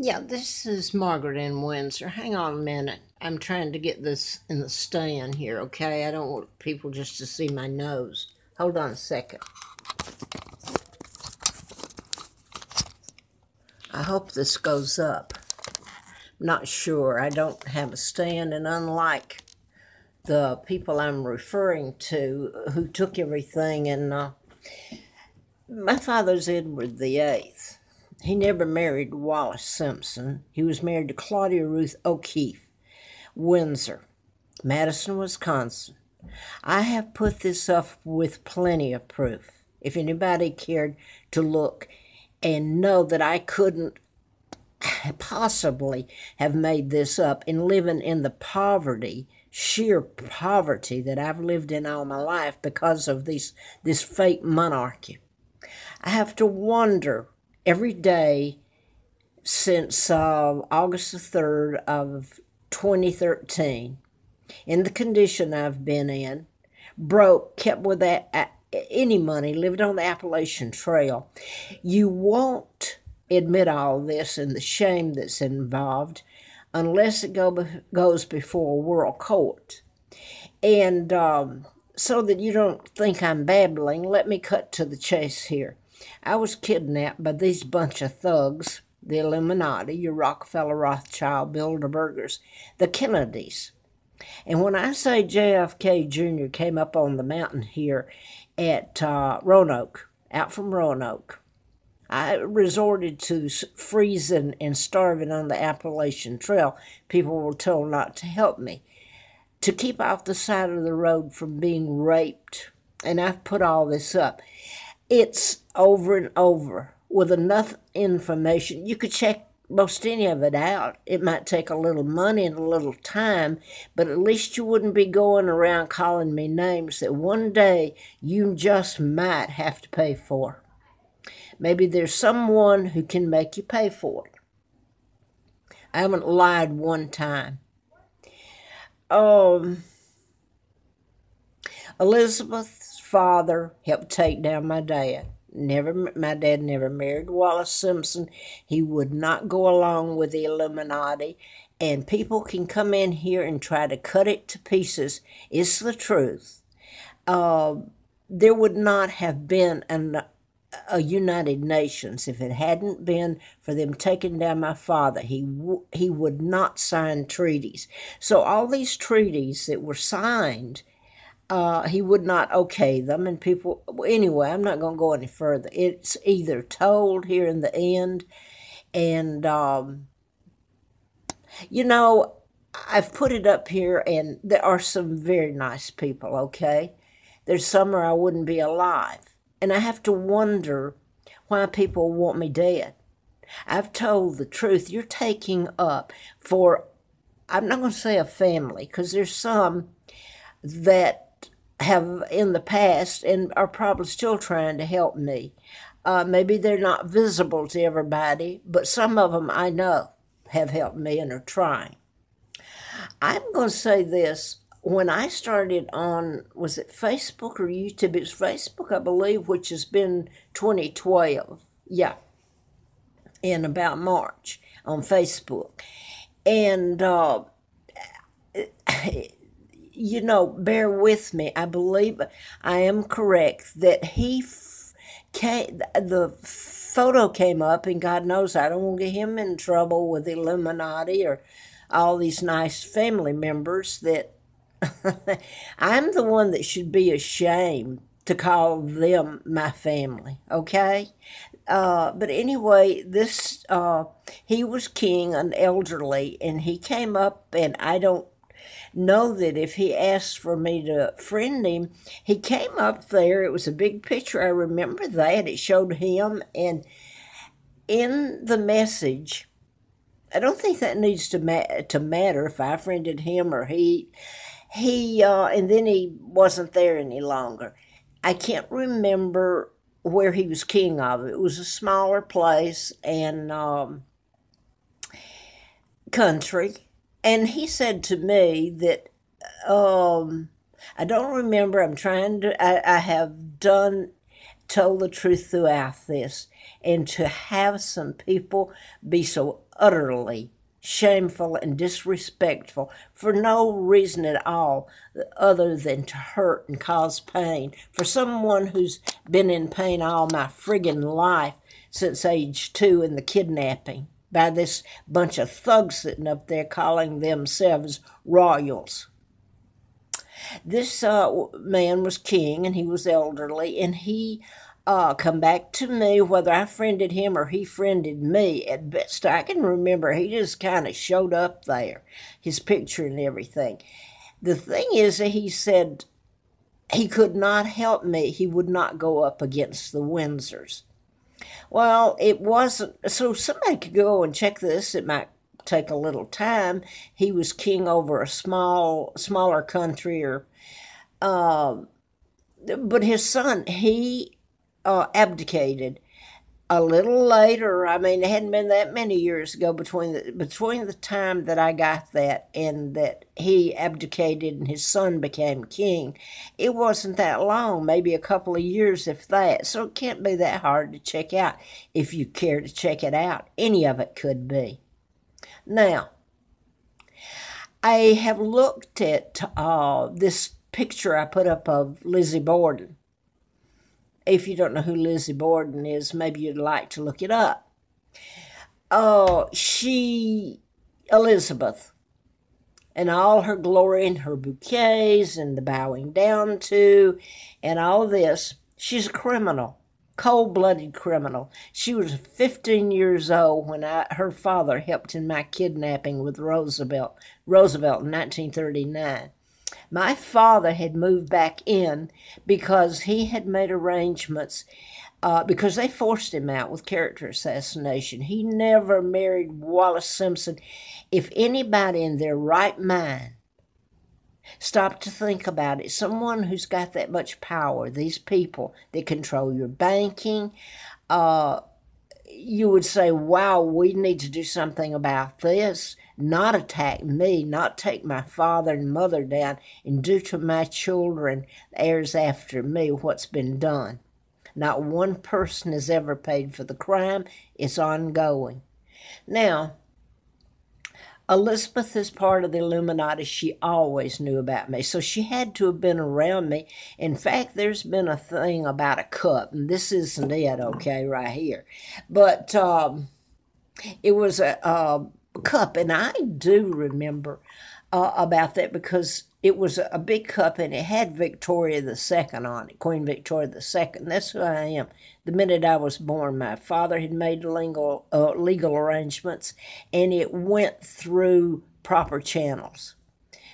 Yeah, this is Margaret in Windsor. Hang on a minute. I'm trying to get this in the stand here, okay? I don't want people just to see my nose. Hold on a second. I hope this goes up. I'm not sure. I don't have a stand, and unlike the people I'm referring to who took everything, and uh, my father's Edward the Eighth. He never married Wallis Simpson. He was married to Claudia Ruth O'Keefe, Windsor, Madison, Wisconsin. I have put this up with plenty of proof. If anybody cared to look and know that I couldn't possibly have made this up in living in the poverty, sheer poverty that I've lived in all my life because of this this fake monarchy. I have to wonder every day since uh, August the 3rd of 2013 in the condition I've been in, broke, kept with that any money, lived on the Appalachian Trail. You won't admit all this and the shame that's involved unless it go, goes before a world court. And um, so that you don't think I'm babbling, let me cut to the chase here. I was kidnapped by these bunch of thugs, the Illuminati, your Rockefeller, Rothschild, Bilderbergers, the Kennedys. And when I say JFK Jr. came up on the mountain here at uh, Roanoke, out from Roanoke, I resorted to freezing and starving on the Appalachian Trail. People were told not to help me, to keep off the side of the road from being raped. And I've put all this up. It's over and over with enough information. You could check most any of it out. It might take a little money and a little time, but at least you wouldn't be going around calling me names that one day you just might have to pay for. Maybe there's someone who can make you pay for it. I haven't lied one time. Um, Elizabeth's father helped take down my dad. Never, my dad never married Wallis Simpson. He would not go along with the Illuminati. And people can come in here and try to cut it to pieces. It's the truth. Uh, there would not have been an, a United Nations if it hadn't been for them taking down my father. He he would not sign treaties. So all these treaties that were signed, uh, he would not okay them. And people anyway, I'm not going to go any further. It's either told here in the end, and um, you know. I've put it up here, and there are some very nice people, okay? There's some or I wouldn't be alive. And I have to wonder why people want me dead. I've told the truth. You're taking up for, I'm not going to say a family, because there's some that have in the past and are probably still trying to help me. Uh, maybe they're not visible to everybody, but some of them I know have helped me and are trying. I'm going to say this when I started on, was it Facebook or YouTube? It's Facebook, I believe, which has been 2012. Yeah, in about March on Facebook. And, uh, you know, bear with me. I believe I am correct that he f- came, the photo came up, and God knows I don't want to get him in trouble with Illuminati or all these nice family members that I'm the one that should be ashamed to call them my family, okay? Uh, but anyway, this, uh, he was king, an elderly, and he came up, and I don't know that if he asked for me to friend him, he came up there. It was a big picture. I remember that. It showed him, and in the message, I don't think that needs to, ma- to matter if I friended him or he he uh, and then he wasn't there any longer. I can't remember where he was king of. It was a smaller place and um, country, and he said to me that um, I don't remember. I'm trying to. I, I have done told the truth throughout this, and to have some people be so utterly shameful and disrespectful for no reason at all other than to hurt and cause pain. For someone who's been in pain all my friggin' life since age two in the kidnapping by this bunch of thugs sitting up there calling themselves royals. This uh, man was king and he was elderly and he uh, come back to me, whether I friended him or he friended me. At best, I can remember he just kind of showed up there, his picture and everything. The thing is that he said he could not help me. He would not go up against the Windsors. Well, it wasn't, so somebody could go and check this. It might take a little time. He was king over a small, smaller country or, uh, but his son, he uh, abdicated a little later. I mean, it hadn't been that many years ago between the between the time that I got that and that he abdicated and his son became king. It wasn't that long, maybe a couple of years, if that. So it can't be that hard to check out if you care to check it out. Any of it could be. Now, I have looked at uh, this picture I put up of Lizzie Borden if you don't know who Lizzie Borden is, maybe you'd like to look it up. Oh, she, Elizabeth, and all her glory and her bouquets and the bowing down to and all this, she's a criminal, cold blooded criminal. She was 15 years old when I, her father helped in my kidnapping with Roosevelt, Roosevelt in 1939. My father had moved back in because he had made arrangements uh, because they forced him out with character assassination. He never married Wallis Simpson. If anybody in their right mind stopped to think about it, someone who's got that much power, these people that control your banking, uh, you would say, wow, we need to do something about this not attack me, not take my father and mother down, and do to my children, heirs after me, what's been done. Not one person has ever paid for the crime. It's ongoing. Now, Elizabeth is part of the Illuminati. She always knew about me. So she had to have been around me. In fact, there's been a thing about a cup, and this isn't it, okay, right here. But um, it was a, a cup. And I do remember uh, about that because it was a big cup and it had Victoria the Second on it, Queen Victoria the Second. That's who I am. The minute I was born, my father had made legal uh, legal arrangements, and it went through proper channels.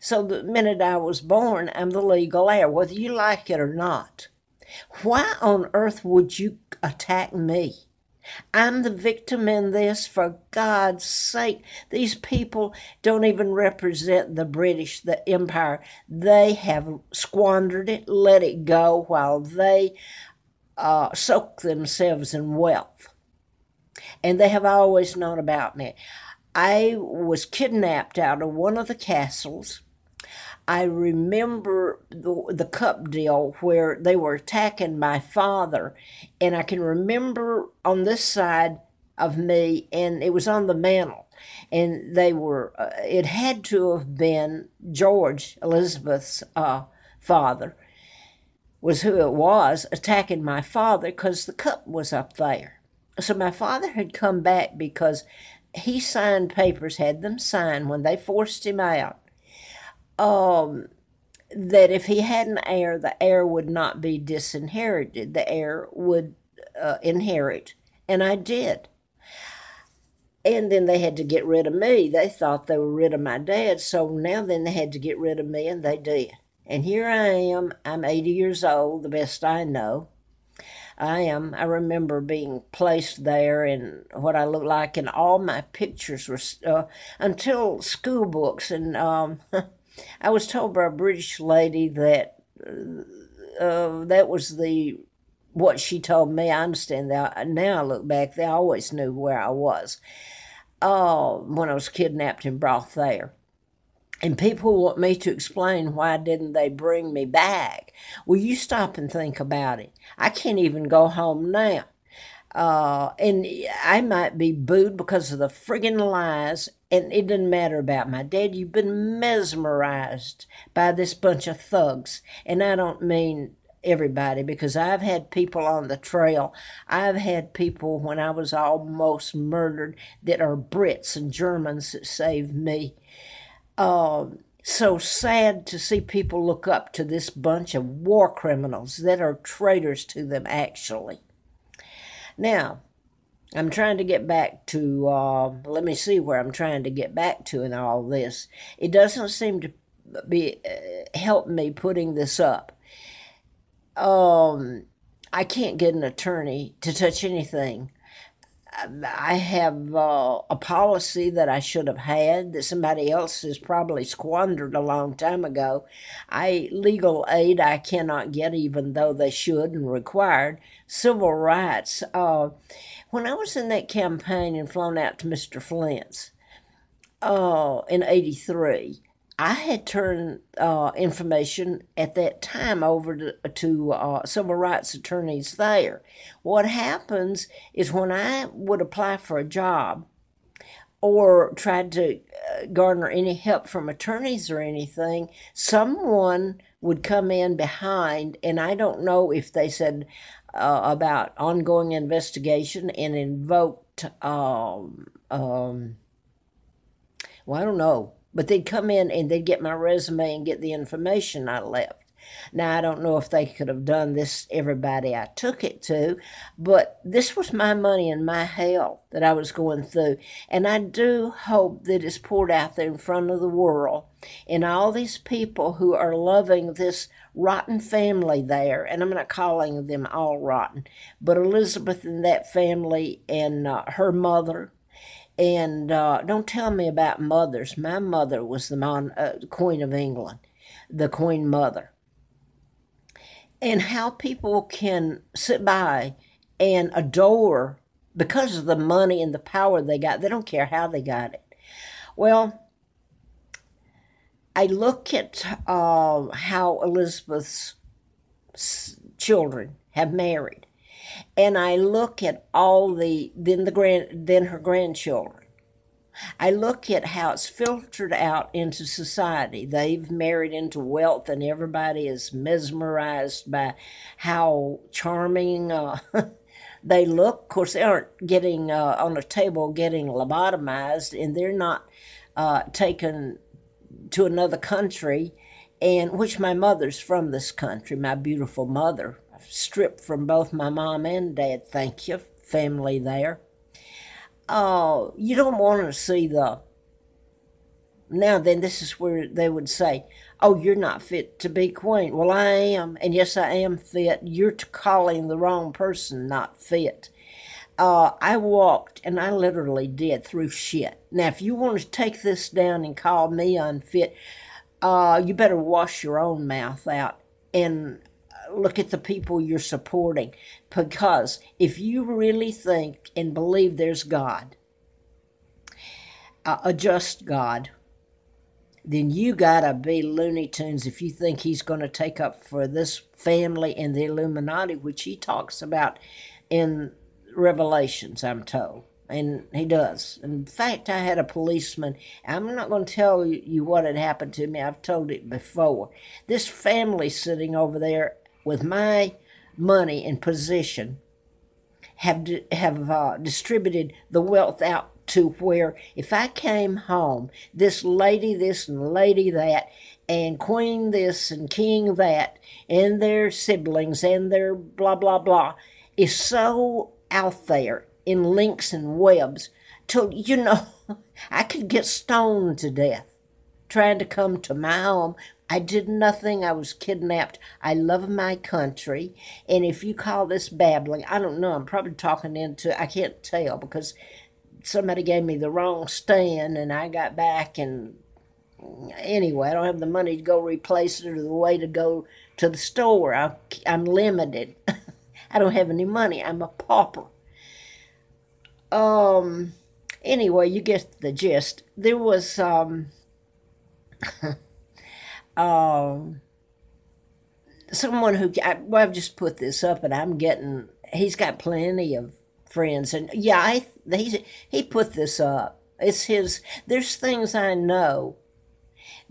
So the minute I was born, I'm the legal heir, whether you like it or not. Why on earth would you attack me? I'm the victim in this, for God's sake. These people don't even represent the British, the Empire. They have squandered it, let it go, while they uh, soak themselves in wealth. And they have always known about me. I was kidnapped out of one of the castles I remember the, the cup deal where they were attacking my father, and I can remember on this side of me, and it was on the mantle, and they were. Uh, it had to have been George Elizabeth's uh, father, was who it was attacking my father because the cup was up there. So my father had come back because he signed papers, had them signed when they forced him out um, that if he had an heir, the heir would not be disinherited. The heir would uh, inherit. And I did. And then they had to get rid of me. They thought they were rid of my dad. So now then they had to get rid of me, and they did. And here I am. I'm 80 years old, the best I know. I am. I remember being placed there and what I looked like, and all my pictures were uh, until school books. And um, I was told by a British lady that uh, that was the what she told me. I understand that now. I look back; they always knew where I was uh, when I was kidnapped and brought there. And people want me to explain why didn't they bring me back. Well, you stop and think about it. I can't even go home now. Uh, and I might be booed because of the friggin' lies, and it doesn't matter about my dad. You've been mesmerized by this bunch of thugs, and I don't mean everybody because I've had people on the trail. I've had people when I was almost murdered that are Brits and Germans that saved me. Um, so sad to see people look up to this bunch of war criminals that are traitors to them, actually. Now, I'm trying to get back to, uh, let me see where I'm trying to get back to in all this. It doesn't seem to be uh, help me putting this up. Um, I can't get an attorney to touch anything I have uh, a policy that I should have had that somebody else has probably squandered a long time ago. I legal aid I cannot get even though they should and required. Civil rights. Uh, when I was in that campaign and flown out to Mr. Flint's uh, in '83, I had turned uh, information at that time over to, to uh, civil rights attorneys there. What happens is when I would apply for a job or tried to uh, garner any help from attorneys or anything, someone would come in behind, and I don't know if they said uh, about ongoing investigation and invoked, um, um, well, I don't know but they'd come in and they'd get my resume and get the information I left. Now, I don't know if they could have done this everybody I took it to, but this was my money and my hell that I was going through. And I do hope that it's poured out there in front of the world and all these people who are loving this rotten family there. And I'm not calling them all rotten, but Elizabeth and that family and uh, her mother and uh, don't tell me about mothers. My mother was the mon- uh, Queen of England, the Queen Mother. And how people can sit by and adore because of the money and the power they got. They don't care how they got it. Well, I look at uh, how Elizabeth's children have married and I look at all the then the grand then her grandchildren. I look at how it's filtered out into society. They've married into wealth, and everybody is mesmerized by how charming uh, they look. Of course, they aren't getting uh, on a table getting lobotomized, and they're not uh, taken to another country. And which my mother's from this country, my beautiful mother stripped from both my mom and dad. Thank you, family there. Oh, you don't want to see the. Now then, this is where they would say, "Oh, you're not fit to be queen." Well, I am, and yes, I am fit. You're calling the wrong person not fit. Uh, I walked, and I literally did through shit. Now, if you want to take this down and call me unfit, uh, you better wash your own mouth out and look at the people you're supporting. Because if you really think and believe there's God, uh, a just God, then you gotta be Looney Tunes if you think he's going to take up for this family and the Illuminati, which he talks about in Revelations, I'm told. And he does. In fact, I had a policeman. I'm not going to tell you what had happened to me. I've told it before. This family sitting over there with my money and position have have uh, distributed the wealth out to where if I came home, this lady this and lady that, and queen this and king that, and their siblings and their blah blah blah, is so out there in links and webs till you know I could get stoned to death trying to come to my home I did nothing. I was kidnapped. I love my country. And if you call this babbling, I don't know. I'm probably talking into, I can't tell because somebody gave me the wrong stand and I got back and anyway, I don't have the money to go replace it or the way to go to the store. I, I'm limited. I don't have any money. I'm a pauper. Um, anyway, you get the gist. There was, um, um, someone who I, well, I've just put this up, and I'm getting. He's got plenty of friends, and yeah, I he he put this up. It's his. There's things I know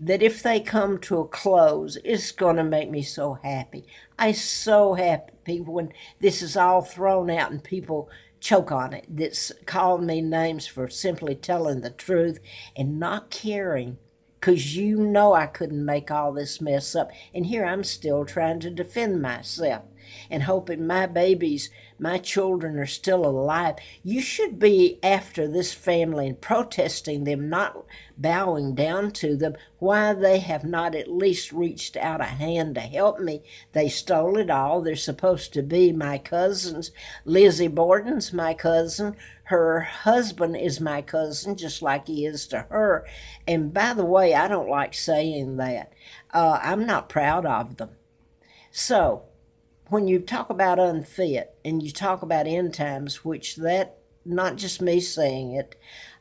that if they come to a close, it's going to make me so happy. I so happy people when this is all thrown out and people choke on it. That's calling me names for simply telling the truth and not caring because you know I couldn't make all this mess up. And here I'm still trying to defend myself and hoping my babies, my children are still alive. You should be after this family and protesting them, not bowing down to them, why they have not at least reached out a hand to help me. They stole it all. They're supposed to be my cousins. Lizzie Borden's my cousin. Her husband is my cousin, just like he is to her. And by the way, I don't like saying that. Uh, I'm not proud of them. So, when you talk about unfit and you talk about end times, which that not just me saying it,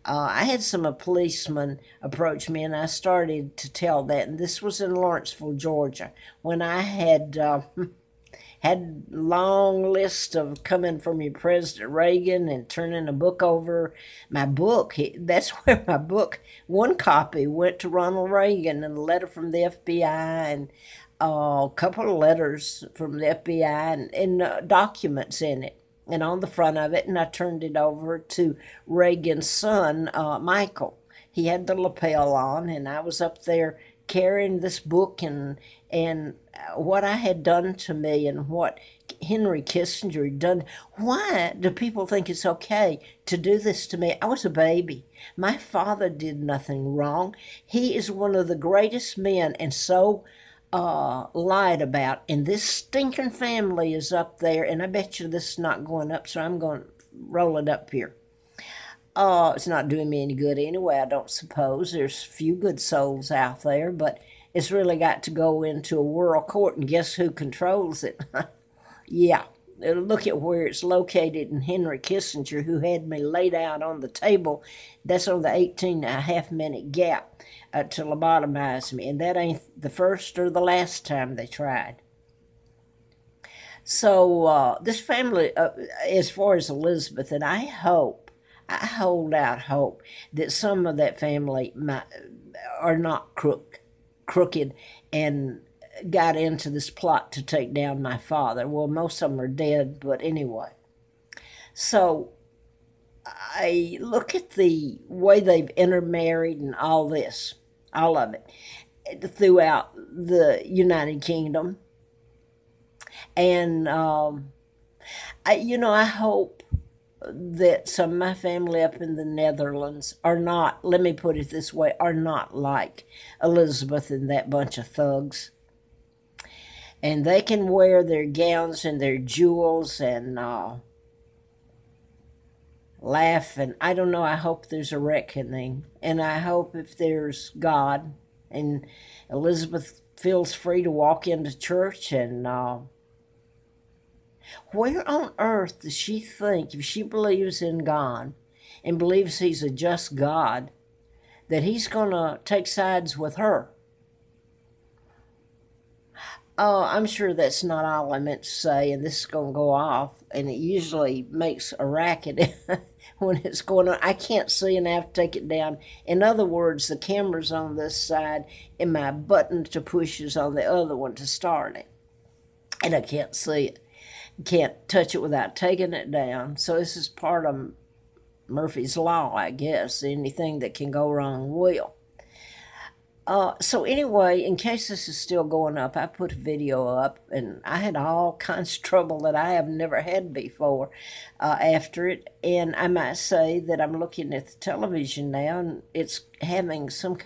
uh, I had some a policeman approach me, and I started to tell that. And this was in Lawrenceville, Georgia, when I had uh, had long list of coming from your President Reagan and turning a book over. My book, that's where my book, one copy went to Ronald Reagan, and a letter from the FBI, and a couple of letters from the FBI and, and uh, documents in it and on the front of it, and I turned it over to Reagan's son, uh, Michael. He had the lapel on, and I was up there carrying this book and and uh, what I had done to me and what Henry Kissinger had done. Why do people think it's okay to do this to me? I was a baby. My father did nothing wrong. He is one of the greatest men, and so uh, lied about, and this stinking family is up there, and I bet you this is not going up, so I'm going to roll it up here. Uh, it's not doing me any good anyway, I don't suppose. There's few good souls out there, but it's really got to go into a world court, and guess who controls it? yeah, look at where it's located in Henry Kissinger, who had me laid out on the table. That's on the 18 and a half minute gap uh, to lobotomize me. And that ain't the first or the last time they tried. So uh, this family, uh, as far as Elizabeth, and I hope, I hold out hope that some of that family might, are not crook, crooked and got into this plot to take down my father. Well, most of them are dead, but anyway. So I look at the way they've intermarried and all this, all of it, throughout the United Kingdom. And, um, I, you know, I hope that some of my family up in the Netherlands are not, let me put it this way, are not like Elizabeth and that bunch of thugs. And they can wear their gowns and their jewels and uh, laugh and I don't know, I hope there's a reckoning. And I hope if there's God and Elizabeth feels free to walk into church and uh, where on earth does she think if she believes in God and believes he's a just God that he's going to take sides with her? Oh, I'm sure that's not all I meant to say, and this is going to go off, and it usually makes a racket when it's going on. I can't see, and I have to take it down. In other words, the camera's on this side, and my button to push is on the other one to start it, and I can't see it. Can't touch it without taking it down. So this is part of Murphy's Law, I guess. Anything that can go wrong will. Uh, so anyway, in case this is still going up, I put a video up, and I had all kinds of trouble that I have never had before uh, after it. And I might say that I'm looking at the television now, and it's having some